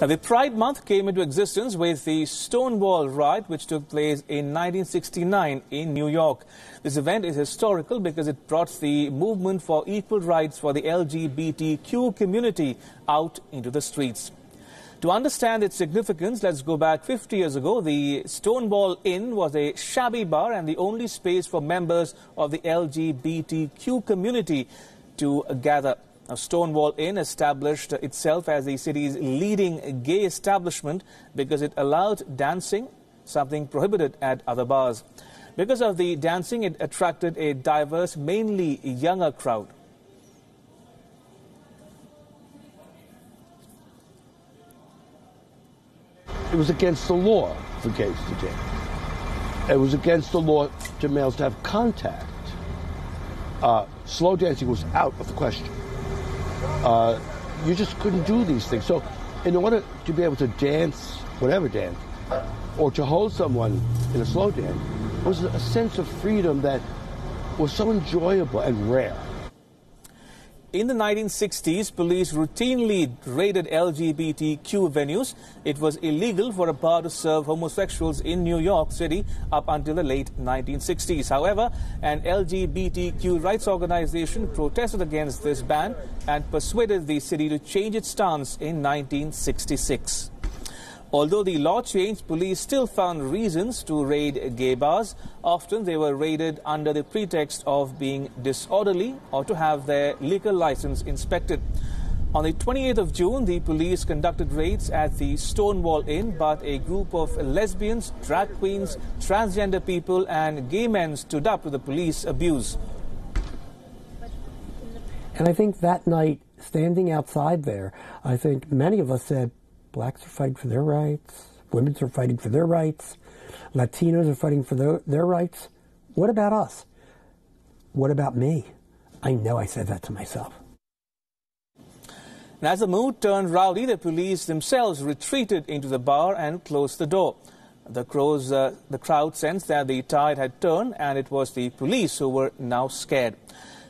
Now, the Pride Month came into existence with the Stonewall riot, which took place in 1969 in New York. This event is historical because it brought the movement for equal rights for the LGBTQ community out into the streets. To understand its significance, let's go back 50 years ago. The Stonewall Inn was a shabby bar and the only space for members of the LGBTQ community to gather. Now, Stonewall Inn established itself as the city's leading gay establishment because it allowed dancing, something prohibited at other bars. Because of the dancing, it attracted a diverse, mainly younger crowd. It was against the law for gays to dance. It was against the law for males to have contact. Uh, slow dancing was out of the question. Uh, you just couldn't do these things. So, in order to be able to dance, whatever dance, or to hold someone in a slow dance, was a sense of freedom that was so enjoyable and rare. In the 1960s, police routinely raided LGBTQ venues. It was illegal for a bar to serve homosexuals in New York City up until the late 1960s. However, an LGBTQ rights organization protested against this ban and persuaded the city to change its stance in 1966. Although the law changed, police still found reasons to raid gay bars. Often they were raided under the pretext of being disorderly or to have their liquor license inspected. On the 28th of June, the police conducted raids at the Stonewall Inn, but a group of lesbians, drag queens, transgender people, and gay men stood up to the police abuse. And I think that night, standing outside there, I think many of us said, blacks are fighting for their rights, women are fighting for their rights, Latinos are fighting for their, their rights. What about us? What about me? I know I said that to myself. And as the mood turned rowdy, the police themselves retreated into the bar and closed the door. The, crows, uh, the crowd sensed that the tide had turned and it was the police who were now scared.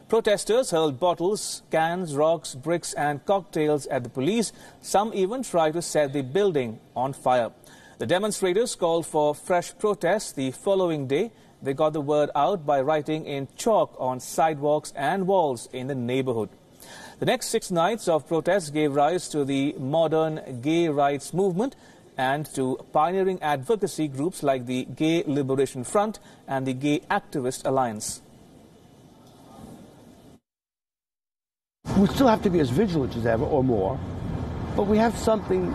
Protesters hurled bottles, cans, rocks, bricks and cocktails at the police. Some even tried to set the building on fire. The demonstrators called for fresh protests the following day. They got the word out by writing in chalk on sidewalks and walls in the neighborhood. The next six nights of protests gave rise to the modern gay rights movement and to pioneering advocacy groups like the Gay Liberation Front and the Gay Activist Alliance. We still have to be as vigilant as ever or more, but we have something,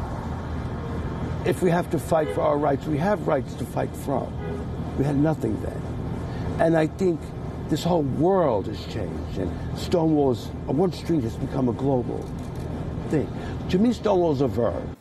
if we have to fight for our rights, we have rights to fight from. We had nothing then. And I think this whole world has changed, and Stonewall's, one street has become a global thing. To me, Stonewall's a verb.